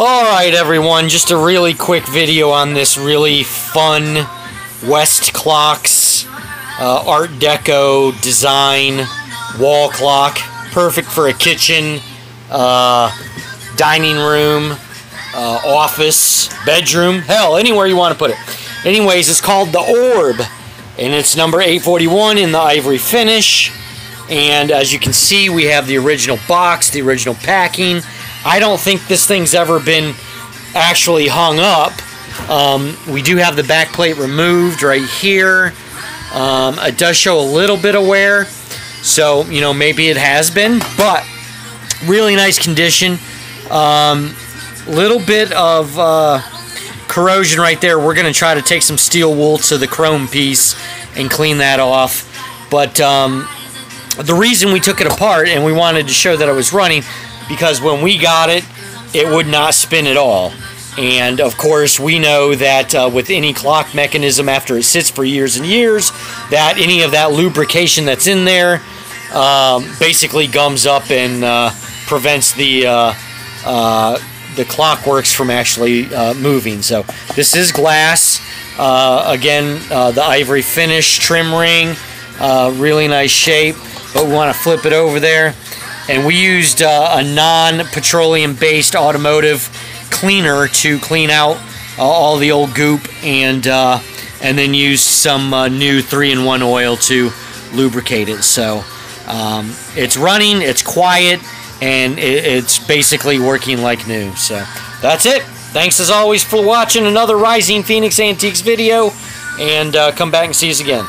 Alright everyone, just a really quick video on this really fun Westclox uh, Art Deco design wall clock. Perfect for a kitchen, uh, dining room, uh, office, bedroom, hell, anywhere you want to put it. Anyways, it's called the Orb, and it's number 841 in the ivory finish. And as you can see, we have the original box, the original packing. I don't think this thing's ever been actually hung up. Um, we do have the back plate removed right here. Um, it does show a little bit of wear, so you know maybe it has been, but really nice condition. Um, little bit of uh, corrosion right there. We're going to try to take some steel wool to the chrome piece and clean that off. But um, the reason we took it apart and we wanted to show that it was running because when we got it, it would not spin at all. And of course, we know that uh, with any clock mechanism, after it sits for years and years, that any of that lubrication that's in there um, basically gums up and uh, prevents the uh, uh the clockworks from actually uh, moving. So this is glass. Uh, again, the ivory finish trim ring, really nice shape. But we want to flip it over there and we used uh, a non-petroleum based automotive cleaner to clean out uh, all the old goop and uh, and then used some uh, new 3-in-1 oil to lubricate it. So um, it's running it's quiet and it, it's basically working like new. So that's it. Thanks as always for watching another rising phoenix antiques video and uh, come back and see us again